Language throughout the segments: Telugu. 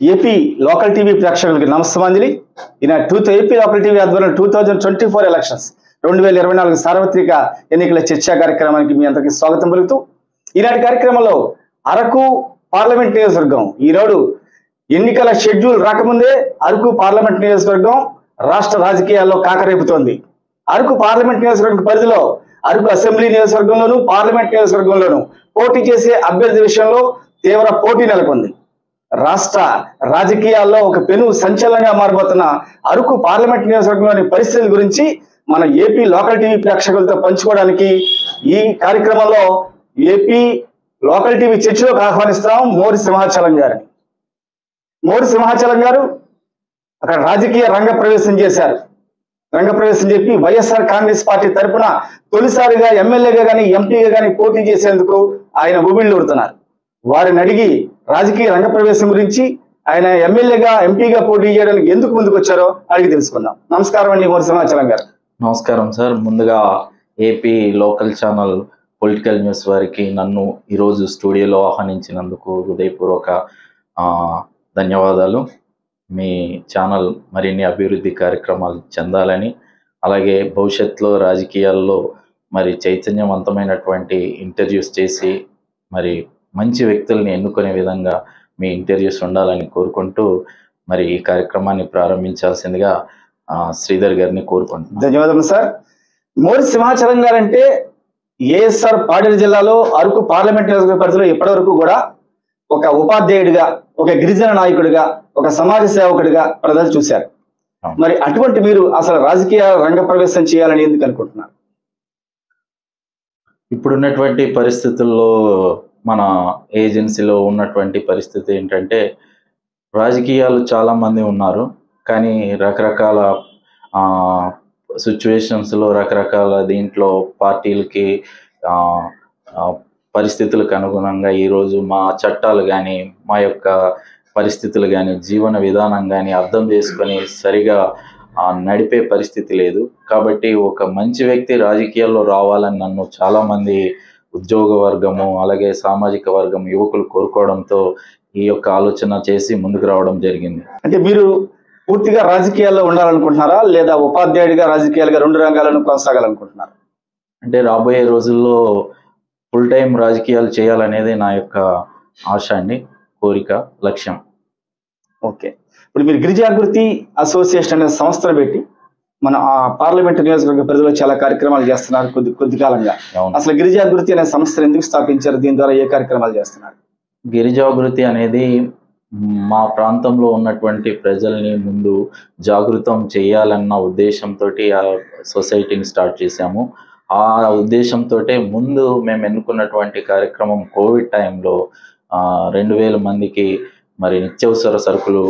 ఏపీ లోకల్ టీవీ ప్రేక్షకులకి నమస్తమాంజలి ఈయన టూ ఏపీ లోకల్ టీవీ ఆధ్వర్యంలో two thousand twenty four elections రెండు వేల ఇరవై నాలుగు సార్వత్రిక ఎన్నికల చర్చా కార్యక్రమానికి మీ అందరికీ స్వాగతం పలుకుతూ ఈనాటి కార్యక్రమంలో అరకు పార్లమెంట్ నియోజకవర్గం ఈనాడు ఎన్నికల షెడ్యూల్ రాకముందే అరకు పార్లమెంట్ నియోజకవర్గం రాష్ట్ర రాజకీయాల్లో కాకరేపుతోంది. అరకు పార్లమెంట్ నియోజకవర్గం పరిధిలో అరకు అసెంబ్లీ నియోజకవర్గంలోను పార్లమెంట్ నియోజకవర్గంలోను పోటీ చేసే అభ్యర్థి విషయంలో తీవ్ర పోటీ నెలకొంది. రాష్ట్ర రాజకీయాల్లో ఒక పెను సంచలనంగా మారబోతున్న అరకు పార్లమెంట్ నియోజకవర్గంలోని పరిస్థితుల గురించి మన ఏపీ లోకల్ టీవీ ప్రేక్షకులతో పంచుకోవడానికి ఈ కార్యక్రమంలో ఏపీ లోకల్ టీవీ చర్చలోకి ఆహ్వానిస్తాం మోరి సింహాచలం గారు. మోరి సింహాచలం గారు అక్కడ రాజకీయ రంగ ప్రవేశం చేశారు. రంగ ప్రవేశం చెప్పి వైఎస్ఆర్ కాంగ్రెస్ పార్టీ తరపున తొలిసారిగా ఎమ్మెల్యేగా కానీ ఎంపీగా కానీ పోటీ చేసేందుకు ఆయన ఉబిళ్ళూరుతున్నారు వారిని అడిగి రాజకీయ రంగ ప్రవేశం గురించి ఆయన ఎమ్మెల్యేగా ఎంపీగా పోటీ చేయడానికి ఎందుకు ముందుకు వచ్చారో అడిగి తెలుసుకుందాం. నమస్కారం అండి మూడు సమాచారం గారు. నమస్కారం సార్. ముందుగా AP local channel political news వారికి నన్ను ఈరోజు స్టూడియోలో ఆహ్వానించినందుకు హృదయపూర్వక ధన్యవాదాలు. మీ ఛానల్ మరిన్ని అభివృద్ధి కార్యక్రమాలు చెందాలని అలాగే భవిష్యత్తులో రాజకీయాల్లో మరి చైతన్యవంతమైనటువంటి ఇంటర్వ్యూస్ చేసి మరి మంచి వ్యక్తుల్ని ఎన్నుకునే విధంగా మీ ఇంటర్వ్యూస్ ఉండాలని కోరుకుంటూ మరి ఈ కార్యక్రమాన్ని ప్రారంభించాల్సిందిగా శ్రీధర్ గారిని కోరుకుంటున్నాను. ధన్యవాదాలు సార్. మోరి సింహాచలం గారు అంటే ఏఎస్ఆర్ పాడేరు జిల్లాలో అరకు పార్లమెంట్ నియోజకవర్గ పరిధిలో ఇప్పటివరకు కూడా ఒక ఉపాధ్యాయుడిగా ఒక గిరిజన నాయకుడిగా ఒక సమాజ సేవకుడిగా ప్రజలు చూశారు. మరి అటువంటి మీరు అసలు రాజకీయ రంగ ప్రవేశం చేయాలని ఎందుకు అనుకుంటున్నారు? ఇప్పుడున్నటువంటి పరిస్థితుల్లో మన ఏజెన్సీలో ఉన్నటువంటి పరిస్థితి ఏంటంటే రాజకీయాలు చాలామంది ఉన్నారు. కానీ రకరకాల సిచ్యువేషన్స్లో రకరకాల దీంట్లో పార్టీలకి పరిస్థితులకు అనుగుణంగా ఈరోజు మా చట్టాలు కానీ మా యొక్క పరిస్థితులు కానీ జీవన విధానం కానీ అర్థం చేసుకొని సరిగా నడిపే పరిస్థితి లేదు. కాబట్టి ఒక మంచి వ్యక్తి రాజకీయాల్లో రావాలని నన్ను చాలామంది ఉద్యోగ వర్గము అలాగే సామాజిక వర్గం యువకులు కోరుకోవడంతో ఈ యొక్క ఆలోచన చేసి ముందుకు రావడం జరిగింది. అంటే మీరు పూర్తిగా రాజకీయాల్లో ఉండాలనుకుంటున్నారా? లేదా ఉపాధ్యాయుడిగా రాజకీయాలుగా రెండు రంగాలను కొనసాగాలనుకుంటున్నారా? అంటే రాబోయే రోజుల్లో ఫుల్ టైం రాజకీయాలు చేయాలనేది నా యొక్క ఆశ అండి కోరిక లక్ష్యం. ఓకే. ఇప్పుడు మీరు గిరిజాగృతి అసోసియేషన్ అనే సంస్థను పెట్టి మన ఆ పార్లమెంట్ నియోజకవర్గ పరిధిలో చాలా కార్యక్రమాలు చేస్తున్నారు కొద్ది కొద్ది కాలంగా. అసలు గిరిజాగృతి అనే సంస్థను ఎందుకు స్థాపించారు? దీని ద్వారా ఏ కార్యక్రమాలు చేస్తున్నారు? గిరిజాగృతి అనేది మా ప్రాంతంలో ఉన్నటువంటి ప్రజల్ని ముందు జాగృతం చేయాలన్న ఉద్దేశంతో ఆ సొసైటీని స్టార్ట్ చేశాము. ఆ ఉద్దేశంతో ముందు మేము ఎన్నుకున్నటువంటి కార్యక్రమం కోవిడ్ టైంలో రెండు వేల మందికి మరి నిత్యావసర సరుకులు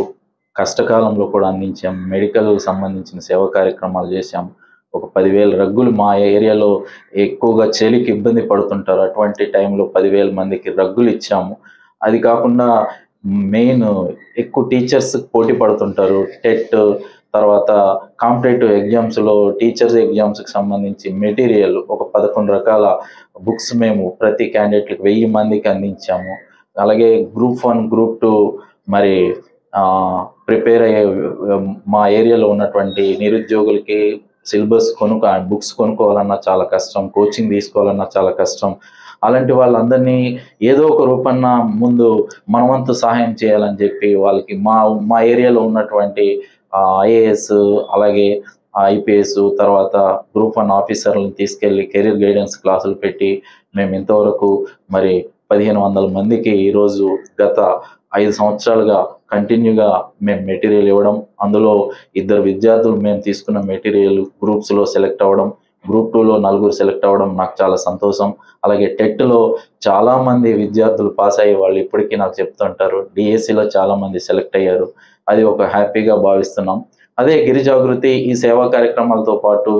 కష్టకాలంలో కూడా అందించాం. మెడికల్ సంబంధించిన సేవా కార్యక్రమాలు చేశాం. ఒక పదివేల రగ్గులు మా ఏరియాలో ఎక్కువగా చలికి ఇబ్బంది పడుతుంటారు. అటువంటి టైంలో పదివేల మందికి రగ్గులు ఇచ్చాము. అది కాకుండా మెయిన్ ఎక్కువ టీచర్స్ పోటీ పడుతుంటారు. టెట్ తర్వాత కాంపిటేటివ్ ఎగ్జామ్స్లో టీచర్స్ ఎగ్జామ్స్కి సంబంధించి మెటీరియల్ ఒక పదకొండు రకాల బుక్స్ మేము ప్రతి క్యాండిడేట్కి వెయ్యి మందికి అందించాము. అలాగే గ్రూప్ వన్ గ్రూప్ టూ మరి ప్రిపేర్ అయ్యే మా ఏరియాలో ఉన్నటువంటి నిరుద్యోగులకి సిలబస్ కొనుక్క బుక్స్ కొనుక్కోవాలన్నా చాలా కష్టం కోచింగ్ తీసుకోవాలన్నా చాలా కష్టం. అలాంటి వాళ్ళందరినీ ఏదో ఒక రూపన్న ముందు మనవంతు సహాయం చేయాలని చెప్పి వాళ్ళకి మా మా ఏరియాలో ఉన్నటువంటి ఐఏఎస్ అలాగే ఐపీఎస్ తర్వాత గ్రూప్ వన్ ఆఫీసర్లను తీసుకెళ్ళి కెరీర్ గైడెన్స్ క్లాసులు పెట్టి మేము ఇంతవరకు మరి పదిహేను వందల మందికి ఈరోజు గత ఐదు సంవత్సరాలుగా కంటిన్యూగా మేము మెటీరియల్ ఇవ్వడం అందులో ఇద్దరు విద్యార్థులు మేము తీసుకున్న మెటీరియల్ గ్రూప్స్లో సెలెక్ట్ అవ్వడం గ్రూప్ టూలో నలుగురు సెలెక్ట్ అవ్వడం నాకు చాలా సంతోషం. అలాగే టెట్లో చాలామంది విద్యార్థులు పాస్ అయ్యే వాళ్ళు ఇప్పటికీ నాకు చెప్తుంటారు డిఎస్సిలో చాలామంది సెలెక్ట్ అయ్యారు. అది ఒక హ్యాపీగా భావిస్తున్నాం. అదే గిరిజాగృతి ఈ సేవా కార్యక్రమాలతో పాటు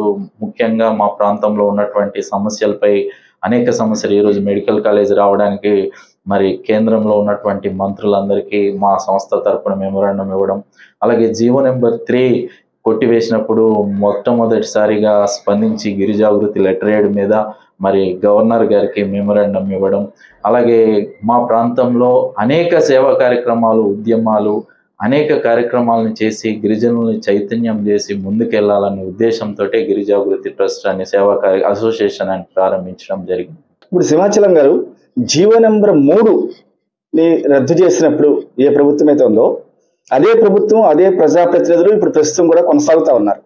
ముఖ్యంగా మా ప్రాంతంలో ఉన్నటువంటి సమస్యలపై అనేక సమస్యలు ఈరోజు మెడికల్ కాలేజ్ రావడానికి మరి కేంద్రంలో ఉన్నటువంటి మంత్రులందరికీ మా సంస్థ తరపున మెమోరాండం ఇవ్వడం అలాగే జీవో నెంబర్ త్రీ కొట్టివేసినప్పుడు మొట్టమొదటిసారిగా స్పందించి గిరిజాగృతి లెటరేడ్ మీద మరి గవర్నర్ గారికి మెమోరాండం ఇవ్వడం అలాగే మా ప్రాంతంలో అనేక సేవా కార్యక్రమాలు ఉద్యమాలు అనేక కార్యక్రమాలను చేసి గిరిజనుల్ని చైతన్యం చేసి ముందుకెళ్ళాలనే ఉద్దేశంతో గిరిజాగృతి ట్రస్ట్ అనే సేవా కార్య అసోసియేషన్ అని ప్రారంభించడం జరిగింది. ఇప్పుడు సింహాచలం గారు జీవో నెంబర్ మూడు ని రద్దు చేసినప్పుడు ఏ ప్రభుత్వం అయితే ఉందో అదే ప్రభుత్వం అదే ప్రజాప్రతినిధులు ఇప్పుడు ప్రస్తుతం కూడా కొనసాగుతా ఉన్నారు.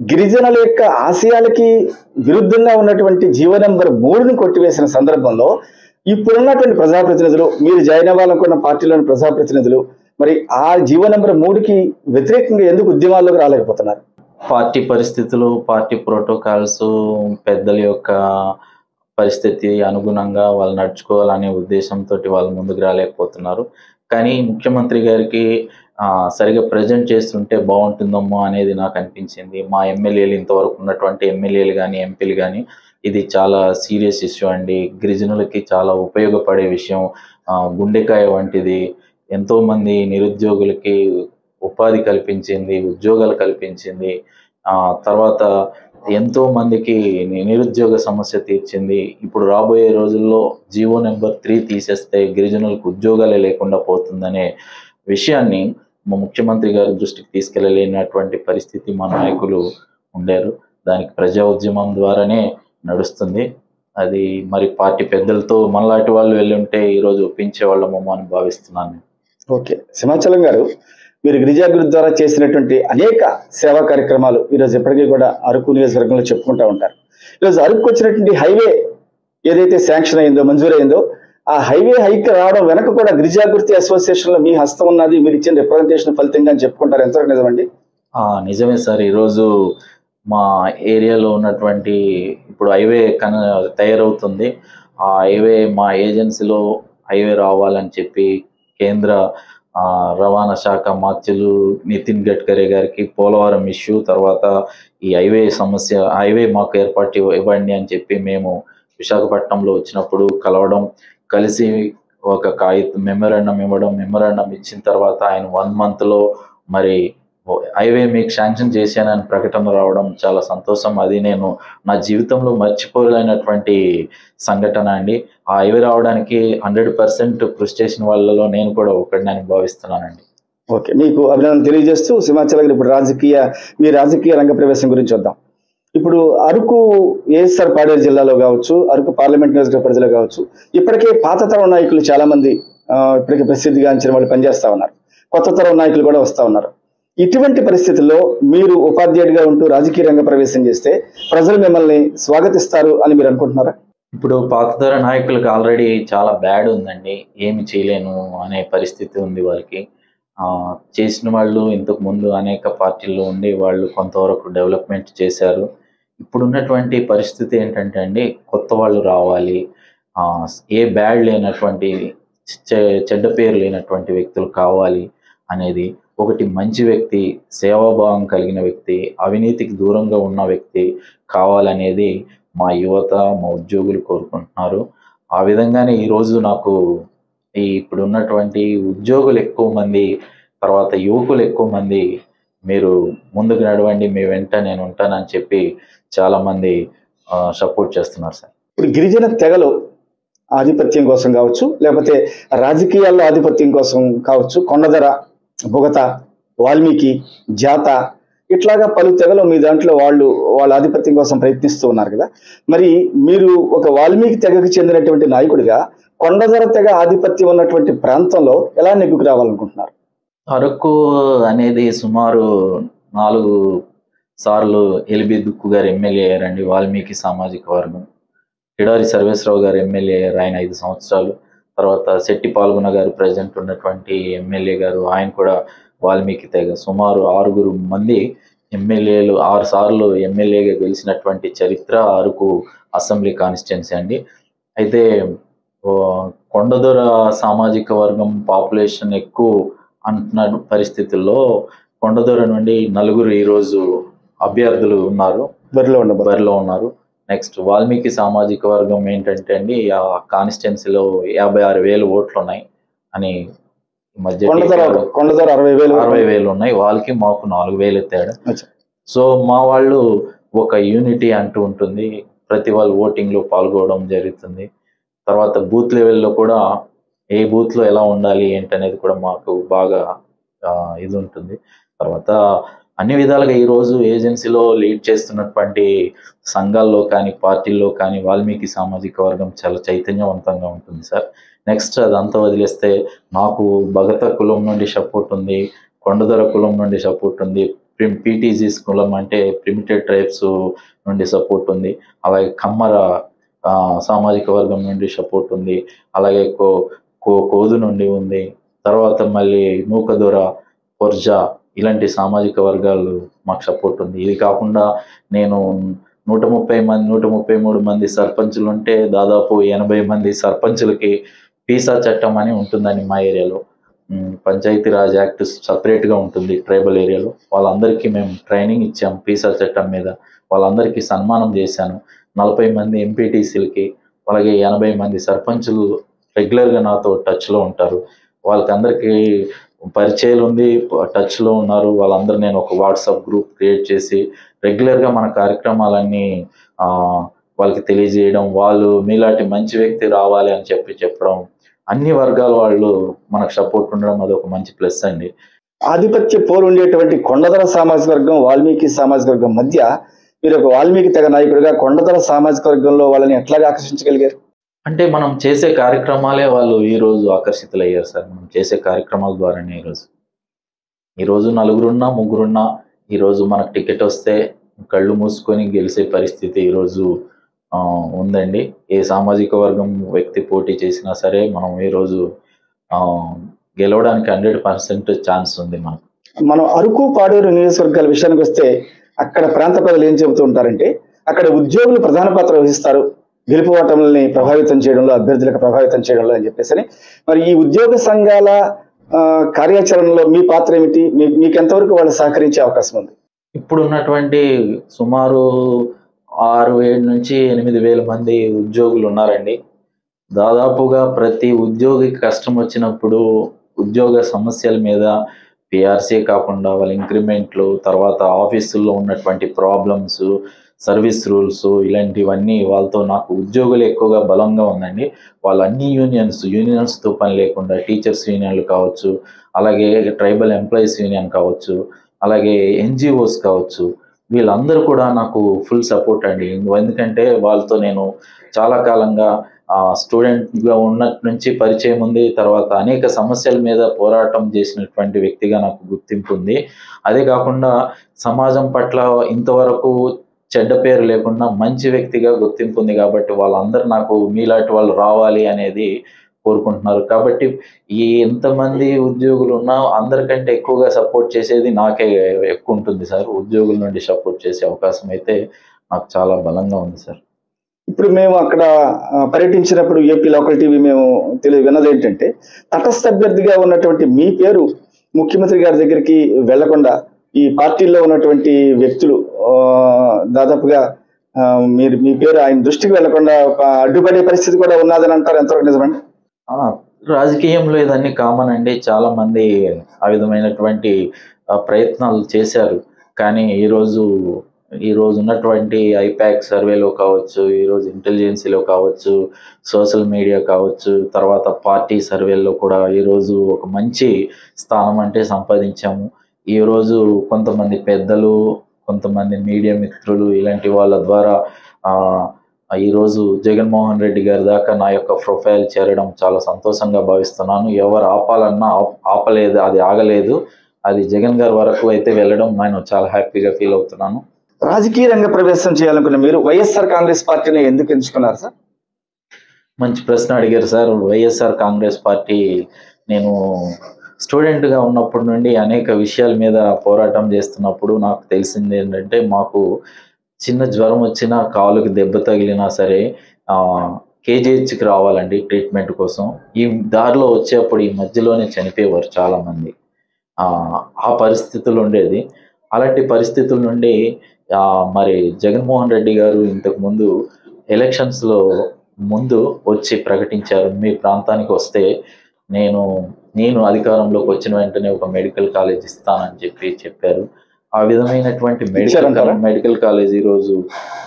గిరిజనుల యొక్క ఆశయాలకి విరుద్ధంగా ఉన్నటువంటి జీవ నెంబర్ మూడుని కొట్టివేసిన సందర్భంలో ఇప్పుడున్నటువంటి ప్రజాప్రతినిధులు మీరు జాయిన్ అవ్వాలనుకున్న పార్టీలోని ప్రజాప్రతినిధులు మరి ఆ జీవ నెంబర్ మూడుకి వ్యతిరేకంగా ఎందుకు ఉద్యమాల్లోకి రాలేకపోతున్నారు? పార్టీ పరిస్థితులు పార్టీ ప్రోటోకాల్స్ పెద్దల యొక్క పరిస్థితి అనుగుణంగా వాళ్ళు నడుచుకోవాలనే ఉద్దేశంతో వాళ్ళు ముందుకు రాలేకపోతున్నారు. కానీ ముఖ్యమంత్రి గారికి సరిగా ప్రజెంట్ చేస్తుంటే బాగుంటుందమ్మో అనేది నాకు అనిపించింది. మా ఎమ్మెల్యేలు ఇంతవరకు ఉన్నటువంటి ఎమ్మెల్యేలు కానీ ఎంపీలు కానీ ఇది చాలా సీరియస్ ఇష్యూ అండి. గిరిజనులకి చాలా ఉపయోగపడే విషయం గుండెకాయ వంటిది. ఎంతోమంది నిరుద్యోగులకి ఉపాధి కల్పించింది ఉద్యోగాలు కల్పించింది. తర్వాత ఎంతో మందికి నిరుద్యోగ సమస్య తీర్చింది. ఇప్పుడు రాబోయే రోజుల్లో జీవో నెంబర్ త్రీ తీసేస్తే గిరిజనులకు ఉద్యోగాలే లేకుండా పోతుందనే విషయాన్ని మా ముఖ్యమంత్రి గారి దృష్టికి తీసుకెళ్ళలేనటువంటి పరిస్థితి మా నాయకులు ఉండారు. దానికి ప్రజా ఉద్యమం ద్వారానే నడుస్తుంది. అది మరి పార్టీ పెద్దలతో మనలాంటి వాళ్ళు వెళ్ళి ఉంటే ఈరోజు ఒప్పించే వాళ్ళమేమో అని భావిస్తున్నాను. ఓకే. సింహాచలం గారు వీరు గిరిజాభివృద్ధి ద్వారా చేసినటువంటి అనేక సేవా కార్యక్రమాలు ఈరోజు ఎప్పటికీ కూడా అరకు నియోజకవర్గంలో చెప్పుకుంటూ ఉంటారు. ఈరోజు అరకు వచ్చినటువంటి హైవే ఏదైతే శాంక్షన్ అయిందో మంజూరైందో ఆ హైవే హైక్ రావడం వెనక కూడా గిరిజాగృతి అసోసియేషన్లో మీ హస్తం ఉన్నది మీరు ఇచ్చిన రిప్రజెంటేషన్ ఫలితంగా అని చెప్పుకుంటారు. ఎంతవరకు నిజమండి? నిజమే సార్. ఈరోజు మా ఏరియాలో ఉన్నటువంటి ఇప్పుడు హైవే కన తయారవుతుంది. ఆ హైవే మా ఏజెన్సీలో హైవే రావాలని చెప్పి కేంద్ర రవాణా శాఖ మాత్యులు నితిన్ గడ్కరీ గారికి పోలవరం ఇష్యూ తర్వాత ఈ హైవే సమస్య హైవే మాకు ఏర్పాటు ఇవ్వండి అని చెప్పి మేము విశాఖపట్నంలో వచ్చినప్పుడు కలవడం కలిసి ఒక కాగితం మెమరాండం ఇవ్వడం మెమరాండం ఇచ్చిన తర్వాత ఆయన వన్ మంత్లో మరి హైవే మీకు శాంక్షన్ చేశానని ప్రకటన రావడం చాలా సంతోషం. అది నేను నా జీవితంలో మర్చిపోలేనటువంటి సంఘటన అండి. ఆ హైవే రావడానికి హండ్రెడ్ పర్సెంట్ కృషి చేసిన వాళ్ళలో నేను కూడా ఒకటిని భావిస్తున్నానండి. ఓకే మీకు అభినందన తెలియజేస్తూ సింహాచలం ఇప్పుడు రాజకీయ మీ రాజకీయ రంగ ప్రవేశం గురించి వద్దాం. ఇప్పుడు అరకు ఏఎస్ఆర్ పాడేరు జిల్లాలో కావచ్చు అరకు పార్లమెంట్ నియోజకవర్గ పరిధిలో కావచ్చు ఇప్పటికే పాత తరం నాయకులు చాలామంది ఇప్పటికే ప్రసిద్ధిగాంచిన వాళ్ళు పనిచేస్తూ ఉన్నారు. కొత్త తరం నాయకులు కూడా వస్తూ ఉన్నారు. ఇటువంటి పరిస్థితుల్లో మీరు ఉపాధ్యాయుడిగా ఉంటూ రాజకీయ రంగ ప్రవేశం చేస్తే ప్రజలు మిమ్మల్ని స్వాగతిస్తారు అని మీరు అనుకుంటున్నారా? ఇప్పుడు పాతతర నాయకులకు ఆల్రెడీ చాలా బ్యాడ్ ఉందండి. ఏమి చేయలేను అనే పరిస్థితి ఉంది వాళ్ళకి. చేసిన వాళ్ళు ఇంతకు ముందు అనేక పార్టీల్లో ఉండి వాళ్ళు కొంతవరకు డెవలప్మెంట్ చేశారు. ఇప్పుడున్నటువంటి పరిస్థితి ఏంటంటే అండి కొత్త వాళ్ళు రావాలి. ఏ బ్యాడ్ లేనటువంటి చె- చెడ్డ పేరు లేనటువంటి వ్యక్తులు కావాలి అనేది. ఒకటి మంచి వ్యక్తి సేవాభావం కలిగిన వ్యక్తి అవినీతికి దూరంగా ఉన్న వ్యక్తి కావాలనేది మా యువత మా ఉద్యోగులు కోరుకుంటున్నారు. ఆ విధంగానే ఈరోజు నాకు ఈ ఇప్పుడు ఉన్నటువంటి ఉద్యోగులు ఎక్కువ మంది తర్వాత యువకులు ఎక్కువ మంది మీరు ముందుకు నడవండి మీ వెంట నేను ఉంటానని చెప్పి చాలామంది సపోర్ట్ చేస్తున్నారు సార్. ఇప్పుడు గిరిజన తెగలు ఆధిపత్యం కోసం కావచ్చు లేకపోతే రాజకీయాల్లో ఆధిపత్యం కోసం కావచ్చు కొండదర బుగత వాల్మీకి జాత ఇట్లాగా పలు తెగలు మీ దాంట్లో వాళ్ళు వాళ్ళ ఆధిపత్యం కోసం ప్రయత్నిస్తూ ఉన్నారు కదా. మరి మీరు ఒక వాల్మీకి తెగకు చెందినటువంటి నాయకుడిగా కొండదర తెగ ఆధిపత్యం ఉన్నటువంటి ప్రాంతంలో ఎలా నెగ్గుకు రావాలనుకుంటున్నారు? అరకు అనేది సుమారు నాలుగు సార్లు ఎలిబి దుక్కు గారు ఎమ్మెల్యే అయ్యారండి వాల్మీకి సామాజిక వర్గం. కిడారి సర్వేశ్వరరావు గారు ఎమ్మెల్యే అయ్యారు ఆయన ఐదు సంవత్సరాలు. తర్వాత శెట్టి పాల్గొన గారు ప్రజెంట్ ఉన్నటువంటి ఎమ్మెల్యే గారు ఆయన కూడా వాల్మీకి తెగ సుమారు ఆరుగురు మంది ఎమ్మెల్యేలు ఆరు సార్లు ఎమ్మెల్యేగా గెలిచినటువంటి చరిత్ర అరకు అసెంబ్లీ కాన్స్టిట్యున్సీ అండి. అయితే కొండదొర సామాజిక వర్గం పాపులేషన్ ఎక్కువ అంటున్న పరిస్థితుల్లో కొండదొర నుండి నలుగురు ఈరోజు అభ్యర్థులు ఉన్నారు. బరిలో ఉండబోతున్నారు బరిలో ఉన్నారు. నెక్స్ట్ వాల్మీకి సామాజిక వర్గం ఏంటంటే అండి ఆ కాన్స్టిట్యున్సీలో యాభై ఆరు వేలు ఓట్లు ఉన్నాయి అని మధ్య అరవై వేలు అరవై వేలు ఉన్నాయి. వాళ్ళకి మాకు నాలుగు వేలు తేడా అచ్చా. సో మా వాళ్ళు ఒక యూనిటీ అంటూ ఉంటుంది. ప్రతి వాళ్ళు ఓటింగ్లో పాల్గొనడం జరుగుతుంది. తర్వాత బూత్ లెవెల్లో కూడా ఏ బూత్లో ఎలా ఉండాలి ఏంటనేది కూడా మాకు బాగా ఇది ఉంటుంది. తర్వాత అన్ని విధాలుగా ఈరోజు ఏజెన్సీలో లీడ్ చేస్తున్నటువంటి సంఘాల్లో కానీ పార్టీల్లో కానీ వాల్మీకి సామాజిక వర్గం చాలా చైతన్యవంతంగా ఉంటుంది సార్. నెక్స్ట్ అదంతా వదిలేస్తే నాకు భగత కులం నుండి సపోర్ట్ ఉంది కొండదొర కులం నుండి సపోర్ట్ ఉంది ప్రిమ్ పీటీజీస్ కులం అంటే ప్రిమిటెడ్ ట్రైబ్స్ నుండి సపోర్ట్ ఉంది అలాగే కమ్మర సామాజిక వర్గం నుండి సపోర్ట్ ఉంది అలాగే కో కో కోదు నుండి ఉంది తర్వాత మళ్ళీ మూకదొర పొర్జా ఇలాంటి సామాజిక వర్గాలు మాకు సపోర్ట్ ఉంది. ఇది కాకుండా నేను నూట ముప్పై మంది నూట ముప్పై మూడు మంది సర్పంచులు ఉంటే దాదాపు ఎనభై మంది సర్పంచులకి పీసా చట్టం అని ఉంటుందని మా ఏరియాలో. పంచాయతీ పంచాయతీరాజ్ యాక్ట్ సపరేట్గా ఉంటుంది ట్రైబల్ ఏరియాలో. వాళ్ళందరికీ మేము ట్రైనింగ్ ఇచ్చాం పీసా చట్టం మీద. వాళ్ళందరికీ సన్మానం చేశాను. నలభై మంది ఎంపీటీసీలకి అలాగే ఎనభై మంది సర్పంచులు రెగ్యులర్గా నాతో టచ్లో ఉంటారు. వాళ్ళకందరికీ పరిచయాలు ఉంది టచ్లో ఉన్నారు. వాళ్ళందరూ నేను ఒక వాట్సాప్ గ్రూప్ క్రియేట్ చేసి రెగ్యులర్గా మన కార్యక్రమాలన్నీ వాళ్ళకి తెలియజేయడం వాళ్ళు మీలాంటి మంచి వ్యక్తి రావాలి అని చెప్పి చెప్పడం అన్ని వర్గాల వాళ్ళు మనకు సపోర్ట్ ఉండడం అది ఒక మంచి ప్లస్ అండి. ఆధిపత్య పోరు ఉండేటువంటి కొండదల సామాజిక వర్గం వాల్మీకి సామాజిక వర్గం మధ్య మీరు ఒక వాల్మీకి తెగ నాయకుడిగా కొండదల సామాజిక వర్గంలో వాళ్ళని ఎట్లాగా ఆకర్షించగలిగారు? అంటే మనం చేసే కార్యక్రమాలే వాళ్ళు ఈరోజు ఆకర్షితులయ్యారు సార్. మనం చేసే కార్యక్రమాల ద్వారానే ఈరోజు ఈరోజు నలుగురున్నా ముగ్గురున్నా ఈరోజు మనకు టికెట్ వస్తే కళ్ళు మూసుకొని గెలిచే పరిస్థితి ఈరోజు ఉందండి. ఏ సామాజిక వర్గం వ్యక్తి పోటీ చేసినా సరే మనం ఈరోజు గెలవడానికి హండ్రెడ్ పర్సెంట్ ఛాన్స్ ఉంది మనకు. మనం అరకు పాడేరు నియోజకవర్గాల విషయానికి వస్తే అక్కడ ప్రాంత ప్రజలు ఏం చెబుతూ ఉంటారంటే అక్కడ ఉద్యోగులు ప్రధాన పాత్ర వహిస్తారు. గెలుపు ఓటములని ప్రభావితం చేయడంలో అభ్యర్థులకు ప్రభావితం చేయడంలో అని చెప్పేసి మరి ఈ ఉద్యోగ సంఘాల కార్యాచరణలో మీ పాత్ర ఏమిటి? మీ- మీకు ఎంతవరకు వాళ్ళు సహకరించే అవకాశం ఉంది? ఇప్పుడు ఉన్నటువంటి సుమారు ఆరు ఏడు నుంచి ఎనిమిది వేల మంది ఉద్యోగులు ఉన్నారండి. దాదాపుగా ప్రతి ఉద్యోగికి కష్టం వచ్చినప్పుడు ఉద్యోగ సమస్యల మీద పిఆర్సీ కాకుండా వాళ్ళ ఇంక్రిమెంట్లు తర్వాత ఆఫీసుల్లో ఉన్నటువంటి ప్రాబ్లమ్స్ సర్వీస్ రూల్స్ ఇలాంటివన్నీ వాళ్ళతో నాకు ఉద్యోగులు ఎక్కువగా బలంగా ఉందండి. వాళ్ళ అన్ని యూనియన్స్ యూనియన్స్తో పని లేకుండా టీచర్స్ యూనియన్లు కావచ్చు అలాగే ట్రైబల్ ఎంప్లాయీస్ యూనియన్ కావచ్చు అలాగే ఎన్జిఓస్ కావచ్చు. వీళ్ళందరూ కూడా నాకు ఫుల్ సపోర్ట్ అండి. ఎందుకంటే వాళ్ళతో నేను చాలా కాలంగా స్టూడెంట్గా ఉన్నట్టు నుంచి పరిచయం ఉంది. తర్వాత అనేక సమస్యల మీద పోరాటం చేసినటువంటి వ్యక్తిగా నాకు గుర్తింపు ఉంది. అదే కాకుండా సమాజం పట్ల ఇంతవరకు చెడ్డ పేరు లేకుండా మంచి వ్యక్తిగా గుర్తింపు ఉంది కాబట్టి వాళ్ళందరూ నాకు మీలాంటి వాళ్ళు రావాలి అనేది కోరుకుంటున్నారు. కాబట్టి ఈ ఎంతమంది ఉద్యోగులు ఉన్నా అందరికంటే ఎక్కువగా సపోర్ట్ చేసేది నాకే ఎక్కువ ఉంటుంది సార్. ఉద్యోగుల నుండి సపోర్ట్ చేసే అవకాశం అయితే నాకు చాలా బలంగా ఉంది సార్. ఇప్పుడు మేము అక్కడ పర్యటించినప్పుడు ఏపీ లోకల్ టీవీ మేము తెలియ విన్నది ఏంటంటే తటస్థ అభ్యర్థిగా ఉన్నటువంటి మీ పేరు ముఖ్యమంత్రి గారి దగ్గరికి వెళ్ళకుండా ఈ పార్టీలో ఉన్నటువంటి వ్యక్తులు దాదాపుగా మీరు మీ పేరు ఆయన దృష్టికి వెళ్ళకుండా ఒక అడ్డుపడే పరిస్థితి కూడా ఉన్నదని అంటారు ఎంతవరకు నిజమండి? రాజకీయంలో ఇదన్నీ కామన్ అండి. చాలా మంది ఆ విధమైనటువంటి ప్రయత్నాలు చేశారు. కానీ ఈరోజు ఈ రోజు ఉన్నటువంటి ఐపాక్ సర్వేలో కావచ్చు ఈరోజు ఇంటెలిజెన్సీలో కావచ్చు సోషల్ మీడియా కావచ్చు తర్వాత పార్టీ సర్వేల్లో కూడా ఈరోజు ఒక మంచి స్థానం అంటే సంపాదించాము. ఈరోజు కొంతమంది పెద్దలు కొంతమంది మీడియా మిత్రులు ఇలాంటి వాళ్ళ ద్వారా ఆ, ఈరోజు జగన్మోహన్ రెడ్డి గారి దాకా నా యొక్క ప్రొఫైల్ చేరడం చాలా సంతోషంగా భావిస్తున్నాను. ఎవరు ఆపాలన్నా ఆప్- ఆపలేదు అది ఆగలేదు. అది జగన్ గారి వరకు అయితే వెళ్ళడం నేను చాలా హ్యాపీగా ఫీల్ అవుతున్నాను. రాజకీయ రంగ ప్రవేశం చేయాలనుకున్న మీరు వైఎస్ఆర్ కాంగ్రెస్ పార్టీని ఎందుకు ఎంచుకున్నారు సార్? మంచి ప్రశ్న అడిగారు సార్. వైఎస్ఆర్ కాంగ్రెస్ పార్టీ నేను స్టూడెంట్గా ఉన్నప్పటి నుండి అనేక విషయాల మీద పోరాటం చేస్తున్నప్పుడు నాకు తెలిసింది ఏంటంటే మాకు చిన్న జ్వరం వచ్చినా కాలుకి దెబ్బ తగిలినా సరే కేజీహెచ్కి రావాలండి ట్రీట్మెంట్ కోసం. ఈ దారిలో వచ్చేప్పుడు ఈ మధ్యలోనే చనిపోయేవారు చాలామంది. ఆ, పరిస్థితులు ఉండేది. అలాంటి పరిస్థితుల నుండి మరి జగన్మోహన్ రెడ్డి గారు ఇంతకుముందు ఎలక్షన్స్లో ముందు వచ్చి ప్రకటించారు. మీ ప్రాంతానికి వస్తే నేను నేను అధికారంలోకి వచ్చిన వెంటనే ఒక మెడికల్ కాలేజ్ ఇస్తానని చెప్పి చెప్పారు ఆ విధమైనటువంటి మెడికల్? మెడికల్ కాలేజ్ ఈరోజు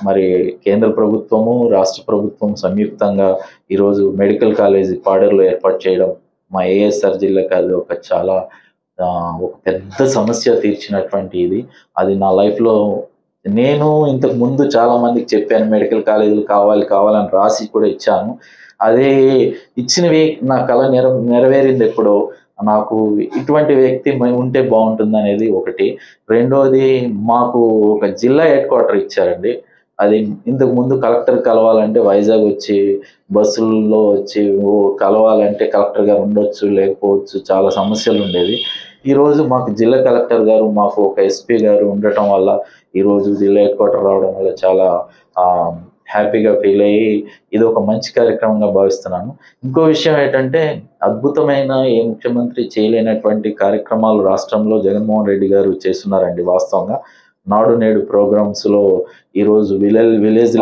మరి కేంద్ర ప్రభుత్వము రాష్ట్ర ప్రభుత్వం సంయుక్తంగా ఈరోజు మెడికల్ కాలేజ్ పాడేరులో ఏర్పాటు చేయడం మా ఏఎస్ఆర్ జిల్లాకి అది ఒక చాలా ఒక పెద్ద సమస్య తీర్చినటువంటి ఇది అది నా లైఫ్లో నేను ఇంతకు ముందు చాలా మందికి చెప్పాను మెడికల్ కాలేజీలు కావాలి కావాలని రాసి కూడా ఇచ్చాను. అదే ఇచ్చినవి నా కళ నెర నెరవేరింది ఎప్పుడో నాకు ఇటువంటి వ్యక్తి ఉంటే బాగుంటుంది అనేది ఒకటి. రెండోది మాకు ఒక జిల్లా హెడ్ క్వార్టర్ ఇచ్చారండి. అది ఇంతకు ముందు కలెక్టర్ కలవాలంటే వైజాగ్ వచ్చి బస్సుల్లో వచ్చి కలవాలంటే కలెక్టర్ గారు ఉండొచ్చు లేకపోవచ్చు చాలా సమస్యలు ఉండేది ఈరోజు మాకు జిల్లా కలెక్టర్ గారు మాకు ఒక ఎస్పీ గారు ఉండటం వల్ల ఈరోజు జిల్లా హెడ్ క్వార్టర్ రావడం వల్ల చాలా హ్యాపీగా ఫీల్ అయ్యి ఇది ఒక మంచి కార్యక్రమంగా భావిస్తున్నాను ఇంకో విషయం ఏంటంటే అద్భుతమైన ఏ ముఖ్యమంత్రి చేయలేనటువంటి కార్యక్రమాలు రాష్ట్రంలో జగన్మోహన్ రెడ్డి గారు చేస్తున్నారండి వాస్తవంగా నాడు నేడు ప్రోగ్రామ్స్లో ఈరోజు విలేజ్ విలేజ్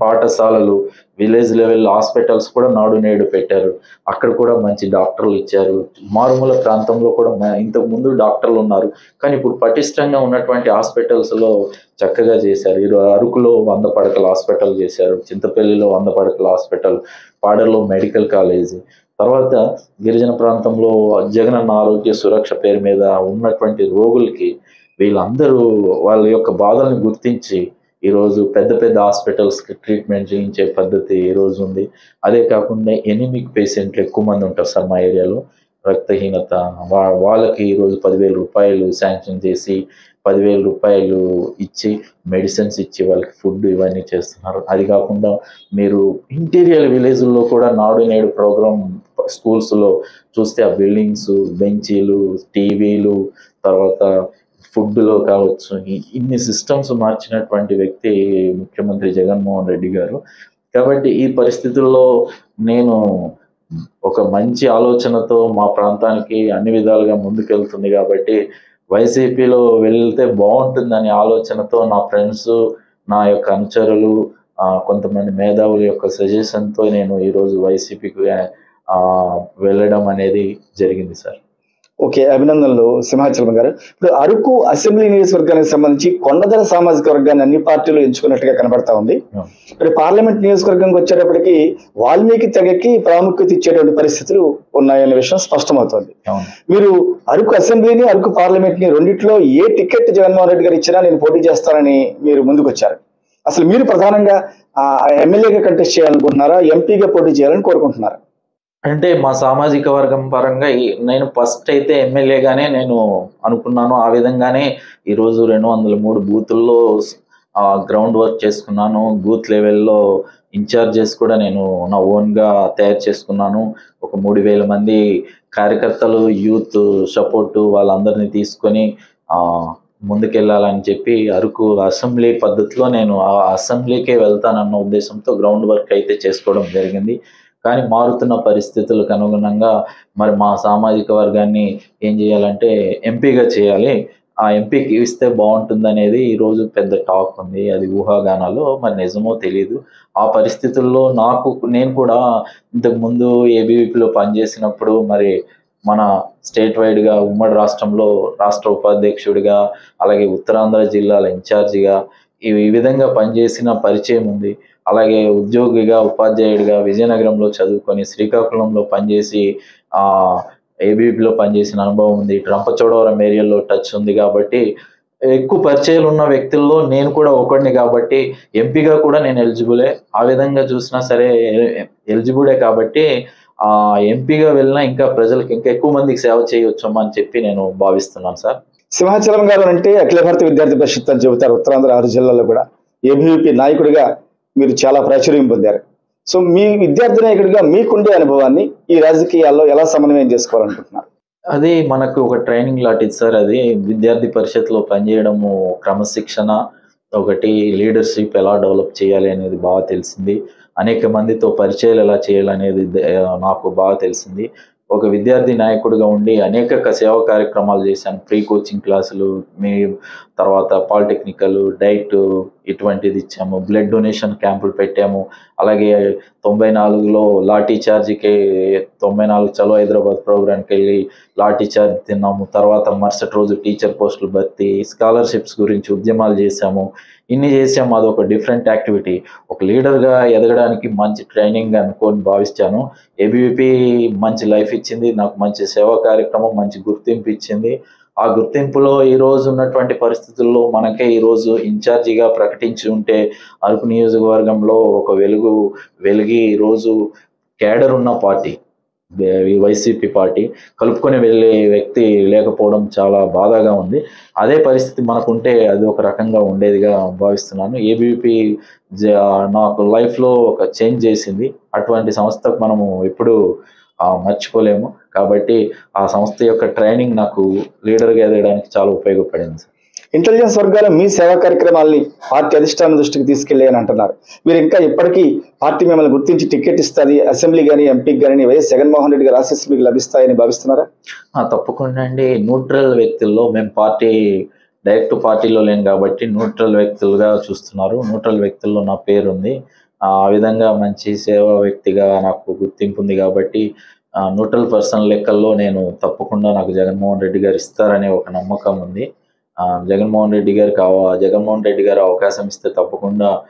పాఠశాలలు. విలేజ్ లెవెల్ హాస్పిటల్స్ కూడా నాడు నేడు పెట్టారు. అక్కడ కూడా మంచి డాక్టర్లు ఇచ్చారు. మారుమూల ప్రాంతంలో కూడా ఇంతకు ముందు డాక్టర్లు ఉన్నారు. కానీ ఇప్పుడు పటిష్టంగా ఉన్నటువంటి హాస్పిటల్స్లో చక్కగా చేశారు. ఈరోజు అరకులో వంద పడకల హాస్పిటల్ చేశారు. చింతపల్లిలో వంద పడకల హాస్పిటల్. పాడలో medical college. తర్వాత గిరిజన ప్రాంతంలో జగనన్న ఆరోగ్య సురక్ష పేరు మీద ఉన్నటువంటి రోగులకి వీళ్ళందరూ వాళ్ళ యొక్క బాధల్ని గుర్తించి ఈరోజు పెద్ద పెద్ద హాస్పిటల్స్కి ట్రీట్మెంట్ చేయించే పద్ధతి ఈరోజు ఉంది. అదే కాకుండా ఎనిమిక్ పేషెంట్లు ఎక్కువ మంది ఉంటారు సార్ మా ఏరియాలో. రక్తహీనత వా వాళ్ళకి ఈరోజు పదివేల రూపాయలు శాంక్షన్ చేసి పదివేల రూపాయలు ఇచ్చి మెడిసిన్స్ ఇచ్చి వాళ్ళకి ఫుడ్ ఇవన్నీ చేస్తున్నారు. అది కాకుండా మీరు ఇంటీరియర్ విలేజ్లో కూడా నాడు నేడు ప్రోగ్రామ్ స్కూల్స్లో చూస్తే ఆ బిల్డింగ్స్ బెంచీలు టీవీలు తర్వాత ఫుడ్లో కావచ్చు ఇన్ని సిస్టమ్స్ మార్చినటువంటి వ్యక్తి ముఖ్యమంత్రి జగన్మోహన్ రెడ్డి గారు. కాబట్టి ఈ పరిస్థితుల్లో నేను ఒక మంచి ఆలోచనతో మా ప్రాంతానికి అన్ని విధాలుగా ముందుకెళ్తుంది కాబట్టి వైసీపీలో వెళ్తే బాగుంటుందనే ఆలోచనతో నా ఫ్రెండ్స్ నా యొక్క అనుచరులు కొంతమంది మేధావుల యొక్క సజెషన్తో నేను ఈరోజు వైసీపీకి వెళ్ళడం అనేది జరిగింది సార్. ఓకే అభినందనలు సింహాచలం గారు. ఇప్పుడు అరకు అసెంబ్లీ నియోజకవర్గానికి సంబంధించి కొండదల సామాజిక వర్గాన్ని అన్ని పార్టీలు ఎంచుకున్నట్టుగా కనబడతా ఉంది. మరి పార్లమెంట్ నియోజకవర్గంకి వచ్చేటప్పటికి వాల్మీకి తెగకి ప్రాముఖ్యత ఇచ్చేటువంటి పరిస్థితులు ఉన్నాయనే విషయం స్పష్టమవుతోంది. మీరు అరకు అసెంబ్లీని అరకు పార్లమెంట్ని రెండిట్లో ఏ టికెట్ జగన్మోహన్ రెడ్డి గారు ఇచ్చినా నేను పోటీ చేస్తానని మీరు ముందుకు వచ్చారు అసలు మీరు ప్రధానంగా ఆ, ఎమ్మెల్యేగా కంటెస్ట్ చేయాలనుకుంటున్నారా ఎంపీగా పోటీ చేయాలని కోరుకుంటున్నారా? అంటే మా సామాజిక వర్గం పరంగా ఈ- నేను ఫస్ట్ అయితే ఎమ్మెల్యేగానే నేను అనుకున్నాను. ఆ విధంగానే ఈరోజు రెండు వందల మూడు బూతుల్లో గ్రౌండ్ వర్క్ చేసుకున్నాను. బూత్ లెవెల్లో ఇన్ఛార్జెస్ కూడా నేను నా ఓన్గా తయారు చేసుకున్నాను. ఒక మూడు వేల మంది కార్యకర్తలు యూత్ సపోర్టు వాళ్ళందరినీ తీసుకొని ఆ, ముందుకెళ్ళాలని చెప్పి అరకు అసెంబ్లీ పద్ధతిలో నేను ఆ అసెంబ్లీకే వెళ్తానన్న ఉద్దేశంతో గ్రౌండ్ వర్క్ అయితే చేసుకోవడం జరిగింది. కానీ మారుతున్న పరిస్థితులకు అనుగుణంగా మరి మా సామాజిక వర్గాన్ని ఏం చేయాలంటే ఎంపీగా చేయాలి. ఆ ఎంపీకి ఇస్తే బాగుంటుందనేది ఈరోజు పెద్ద టాక్ ఉంది. అది ఊహాగానాలు మరి నిజమో తెలియదు ఆ పరిస్థితుల్లో నాకు నేను కూడా ఇంతకు ముందు ఏబీవీపీలో పనిచేసినప్పుడు మరి మన స్టేట్ వైడ్గా ఉమ్మడి రాష్ట్రంలో రాష్ట్ర ఉపాధ్యక్షుడిగా అలాగే ఉత్తరాంధ్ర జిల్లాల ఇన్ఛార్జిగా ఈ విధంగా పనిచేసిన పరిచయం ఉంది. అలాగే ఉద్యోగిగా ఉపాధ్యాయుడిగా విజయనగరంలో చదువుకొని శ్రీకాకుళంలో పనిచేసి ఏబీపీలో పనిచేసిన అనుభవం ఉంది. ట్రంపచోడవరం ఏరియాలో టచ్ ఉంది కాబట్టి ఎక్కువ పరిచయాలు ఉన్న వ్యక్తుల్లో నేను కూడా ఒకడిని కాబట్టి ఎంపీగా కూడా నేను ఎలిజిబులే. ఆ విధంగా చూసినా సరే ఎలిజిబులే కాబట్టి ఆ ఎంపీగా వెళ్ళినా ఇంకా ప్రజలకు ఇంకా ఎక్కువ మందికి సేవ చేయవచ్చమ్మా అని చెప్పి నేను భావిస్తున్నాను సార్. సింహాచలం గారు అంటే అఖిల భారత విద్యార్థి పరిషత్ అని చెబుతారు ఉత్తరాంధ్ర ఆరు జిల్లాలో కూడా. ఏబీవీపీ నాయకుడిగా మీరు చాలా ప్రాచుర్యం పొందారు. సో మీ విద్యార్థి నాయకుడిగా మీకుండే అనుభవాన్ని ఈ రాజకీయాల్లో ఎలా సమన్వయం చేసుకోవాలనుకుంటున్నారు? అది మనకు ఒక ట్రైనింగ్ లాంటిది సార్. అది విద్యార్థి పరిషత్లో పనిచేయడము క్రమశిక్షణ ఒకటి లీడర్షిప్ ఎలా డెవలప్ చేయాలి అనేది బాగా తెలిసింది. అనేక మందితో పరిచయాలు ఎలా చేయాలనేది నాకు బాగా తెలిసింది. ఒక విద్యార్థి నాయకుడిగా ఉండి అనేక సేవా కార్యక్రమాలు చేశాను. ప్రీ కోచింగ్ క్లాసులు మీ తర్వాత పాలిటెక్నికల్ డైట్ ఇటువంటిది ఇచ్చాము. బ్లడ్ డొనేషన్ క్యాంపులు పెట్టాము. అలాగే తొంభై నాలుగులో లాఠీ చార్జ్కి తొంభై నాలుగు చలో హైదరాబాద్ ప్రోగ్రాంకి వెళ్ళి లాఠీ చార్జ్ తిన్నాము. తర్వాత మరుసటి రోజు టీచర్ పోస్టులు భర్తీ స్కాలర్షిప్స్ గురించి ఉద్యమాలు చేశాము. ఇన్ని చేసాము అదొక డిఫరెంట్ యాక్టివిటీ ఒక లీడర్గా ఎదగడానికి మంచి ట్రైనింగ్ అనుకొని భావిస్తాను. ఏబీవీపీ మంచి లైఫ్ ఇచ్చింది. నాకు మంచి సేవా కార్యక్రమం మంచి గుర్తింపు ఇచ్చింది. ఆ గుర్తింపులో ఈ రోజు ఉన్నటువంటి పరిస్థితుల్లో మనకే ఈరోజు ఇన్ఛార్జిగా ప్రకటించి ఉంటే అరకు నియోజకవర్గంలో ఒక వెలుగు వెలిగి ఈరోజు కేడర్ ఉన్న పార్టీ వైసీపీ పార్టీ కలుపుకొని వెళ్ళే వ్యక్తి లేకపోవడం చాలా బాధగా ఉంది. అదే పరిస్థితి మనకుంటే అది ఒక రకంగా ఉండేదిగా భావిస్తున్నాను. ఏబీపీ నాకు లైఫ్లో ఒక చేంజ్ చేసింది. అటువంటి సంస్థకు మనము ఎప్పుడు మర్చిపోలేము. కాబట్టి ఆ సంస్థ యొక్క ట్రైనింగ్ నాకు లీడర్గా ఎదగడానికి చాలా ఉపయోగపడింది సార్. ఇంటెలిజెన్స్ వర్గాలు మీ సేవా కార్యక్రమాల్ని పార్టీ అధిష్టానం దృష్టికి తీసుకెళ్ళి అని అంటున్నారు. మీరు ఇంకా ఇప్పటికీ పార్టీ మిమ్మల్ని గుర్తించి టికెట్ ఇస్తుంది. అసెంబ్లీ కానీ ఎంపీకి కానీ వైఎస్ జగన్మోహన్ రెడ్డి గారు ఆశీస్సులు మీకు లభిస్తాయని భావిస్తున్నారా? తప్పకుండా అండి. న్యూట్రల్ వ్యక్తుల్లో మేము పార్టీ డైరెక్ట్ పార్టీలో లేను కాబట్టి న్యూట్రల్ వ్యక్తులుగా చూస్తున్నారు. న్యూట్రల్ వ్యక్తుల్లో నా పేరు ఉంది ఆ విధంగా మంచి సేవా వ్యక్తిగా నాకు గుర్తింపు ఉంది కాబట్టి న్యూట్రల్ పర్సన్ లెక్కల్లో నేను తప్పకుండా నాకు జగన్మోహన్ రెడ్డి గారు ఇస్తారనే ఒక నమ్మకం ఉంది. జగన్మోహన్ రెడ్డి గారికి అవ- జగన్మోహన్ రెడ్డి గారు అవకాశం ఇస్తే తప్పకుండా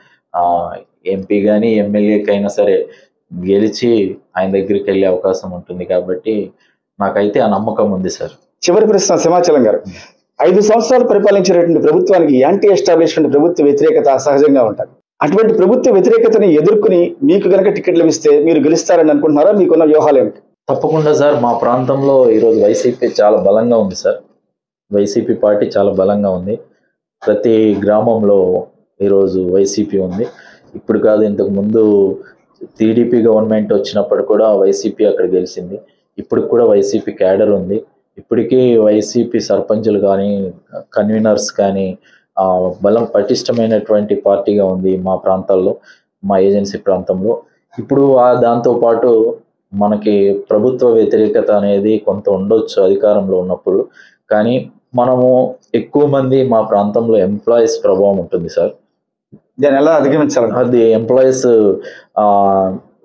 ఎంపీ కానీ ఎమ్మెల్యేకి అయినా సరే గెలిచి ఆయన దగ్గరికి వెళ్ళే అవకాశం ఉంటుంది కాబట్టి నాకైతే ఆ నమ్మకం ఉంది సార్. చివరి ప్రశ్న సింహాచలం గారు. ఐదు సంవత్సరాలు పరిపాలించినటువంటి ప్రభుత్వానికి యాంటీ ఎస్టాబ్లిష్మెంట్ ప్రభుత్వ వ్యతిరేకత సహజంగా ఉంటుంది. అటువంటి ప్రభుత్వ వ్యతిరేకతని ఎదుర్కొని మీకు గనక టికెట్ లభిస్తే మీరు గెలుస్తారని అనుకుంటున్నారా? మీకున్న వ్యూహాలు ఏమిటి? తప్పకుండా సార్. మా ప్రాంతంలో ఈరోజు వైసీపీ చాలా బలంగా ఉంది సార్. వైసీపీ పార్టీ చాలా బలంగా ఉంది. ప్రతి గ్రామంలో ఈరోజు వైసీపీ ఉంది. ఇప్పుడు కాదు ఇంతకు ముందు టీడీపీ గవర్నమెంట్ వచ్చినప్పుడు కూడా వైసీపీ అక్కడ గెలిచింది. ఇప్పుడు కూడా వైసీపీ క్యాడర్ ఉంది. ఇప్పటికీ వైసీపీ సర్పంచులు కానీ కన్వీనర్స్ కానీ బలం పటిష్టమైనటువంటి పార్టీగా ఉంది మా ప్రాంతాల్లో మా ఏజెన్సీ ప్రాంతంలో. ఇప్పుడు ఆ దాంతోపాటు మనకి ప్రభుత్వ వ్యతిరేకత అనేది కొంత ఉండొచ్చు అధికారంలో ఉన్నప్పుడు. కానీ మనము ఎక్కువ మంది మా ప్రాంతంలో ఎంప్లాయీస్ ప్రభావం ఉంటుంది సార్. దాన్ని ఎలా అధిగమించాలని అది ఎంప్లాయీస్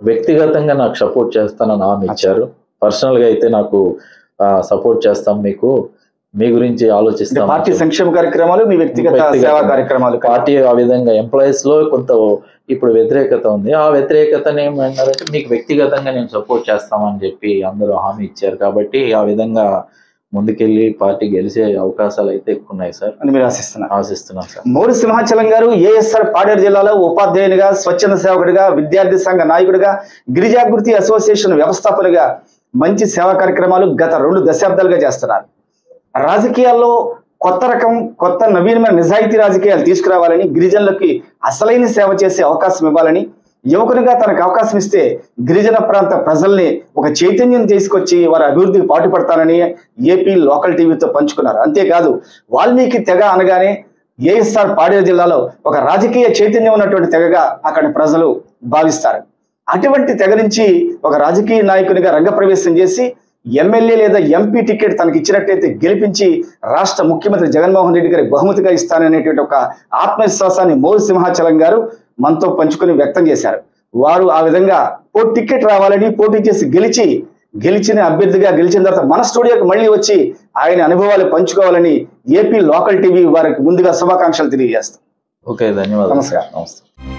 వ్యక్తిగతంగా నాకు సపోర్ట్ చేస్తానని హామీ ఇచ్చారు. పర్సనల్గా అయితే నాకు సపోర్ట్ చేస్తాం మీకు. మీ గురించి ఆలోచిస్తాం పార్టీ సంక్షేమ కార్యక్రమాలు మీ వ్యక్తిగత సేవా కార్యక్రమాలు పార్టీ ఆ విధంగా ఎంప్లాయీస్లో కొంత ఇప్పుడు వ్యతిరేకత ఉంది. ఆ వ్యతిరేకతని ఏమన్నారంటే మీకు వ్యక్తిగతంగా నేను సపోర్ట్ చేస్తామని చెప్పి అందరూ హామీ ఇచ్చారు కాబట్టి ఆ విధంగా ముందుకెళ్ళి పార్టీ గెలిచే అవకాశాలు అయితే ఎక్కువ ఉన్నాయి సార్. అని మీరు ఆశిస్తున్నారు. ఆశిస్తున్నాం సార్. మోడి సింహాచలం గారు ఏఎస్ఆర్ పాడేరు జిల్లాలో ఉపాధ్యాయునిగా స్వచ్ఛంద సేవకుడిగా విద్యార్థి సంఘ నాయకుడిగా గిరిజాగృతి అసోసియేషన్ వ్యవస్థాపకునిగా మంచి సేవా కార్యక్రమాలు గత రెండు దశాబ్దాలుగా చేస్తున్నారు. రాజకీయాల్లో కొత్త రకం కొత్త నవీనమైన నిజాయితీ రాజకీయాలు తీసుకురావాలని గిరిజనులకి అసలైన సేవ చేసే అవకాశం ఇవ్వాలని యువకునిగా తనకు అవకాశం ఇస్తే గిరిజన ప్రాంత ప్రజల్ని ఒక చైతన్యం తీసుకొచ్చి వారి అభివృద్ధికి పాటుపడతానని ఏపీ లోకల్ టీవీతో పంచుకున్నారు. అంతేకాదు వాల్మీకి తెగ అనగానే ఏఎస్ఆర్ పాడేరు జిల్లాలో ఒక రాజకీయ చైతన్యం ఉన్నటువంటి తెగగా అక్కడి ప్రజలు భావిస్తారు. అటువంటి తెగ నుంచి ఒక రాజకీయ నాయకునిగా రంగప్రవేశం చేసి ఎమ్మెల్యే లేదా ఎంపీ టికెట్ తనకి ఇచ్చినట్టయితే గెలిపించి రాష్ట్ర ముఖ్యమంత్రి జగన్మోహన్ రెడ్డి గారి బహుమతిగా ఇస్తాననేటువంటి ఒక ఆత్మవిశ్వాసాన్ని మోరు సింహాచలం గారు మనతో పంచుకొని వ్యక్తం చేశారు. వారు ఆ విధంగా ఓ టికెట్ రావాలని పోటీ చేసి గెలిచి గెలిచిన అభ్యర్థిగా గెలిచిన తర్వాత మన స్టూడియోకి మళ్ళీ వచ్చి ఆయన అనుభవాలు పంచుకోవాలని ఏపీ లోకల్ టీవీ వారికి ముందుగా శుభాకాంక్షలు తెలియజేస్తాం. ఓకే ధన్యవాదాలు. నమస్కారం. నమస్తే.